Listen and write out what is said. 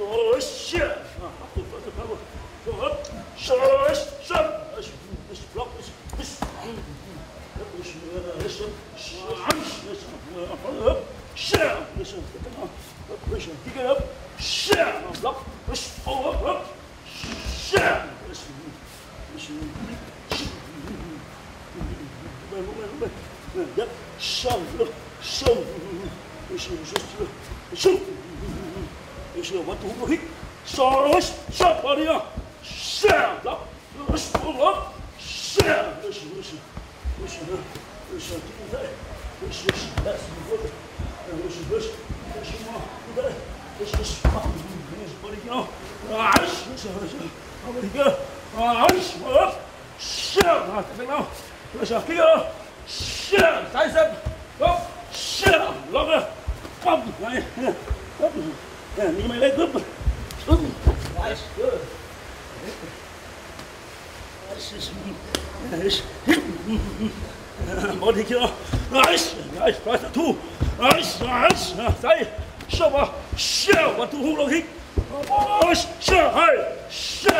شوش شوش Show, show, show, show, show. Shut, block, push, oh, up, up, shut, listen, listen, Yep, shove, shove, listen, listen, listen, listen, what to hit, sorrows, shut, body up, shut, block, push, pull up, shut, listen, listen, listen, listen, listen, Push this, that's the good. And push this, push more. Good. Push this, up. Yes, buddy, Yeah, need my leg up. Ooh, that's good. That's just, nice. Body kill. Nice, nice, nice, two. Nice, nice, nice. Show up, show, what to hold on hit. Nice, show, hey, show.